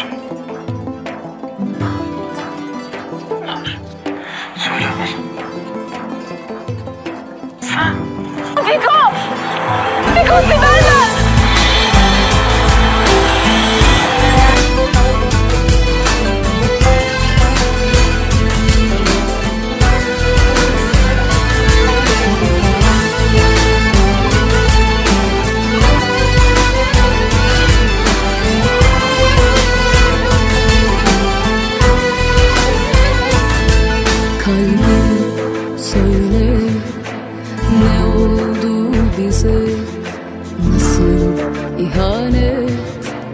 much.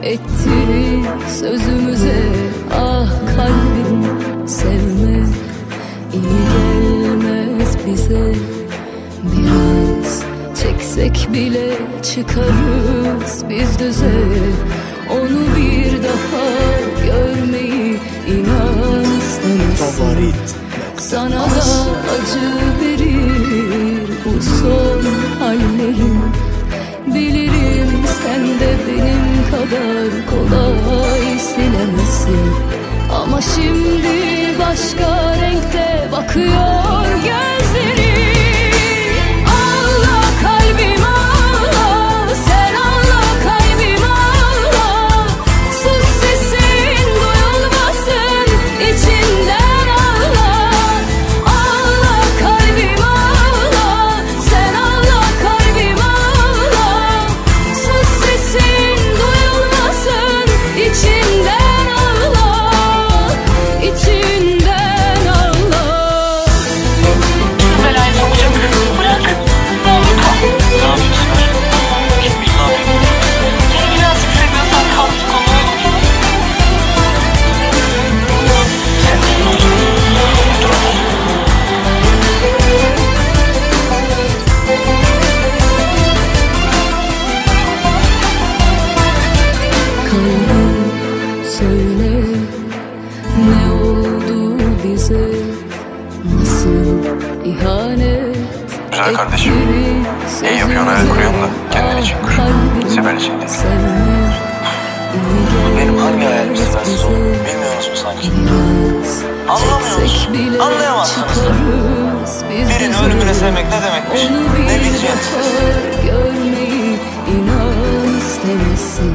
Etti sözümüze. Ah kalbim sevme iyi gelmez bize. Biraz çeksek bile çıkarız biz düze. Onu bir daha görmeyi inan istemezsin sana da Ama şimdi başka renkte bakıyor Güzel kardeşim. İyi yapıyorsun, hayal kuruyorsun da kendin için kur. Sibel için değil. Benim hangi hayalim sibelsiz bize. oldu? Bilmiyor musun sanki? Biraz Anlamıyor çeksek musun? bile Anlayamazsınız. Birinin düze. ölümüne sevmek ne demekmiş? Ne istemezsin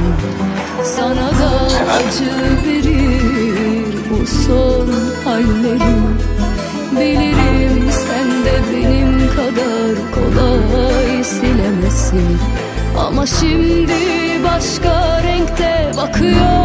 Sana da acı verir bu son hallerim Bilirim kolay silemezsin Ama şimdi başka renkte bakıyor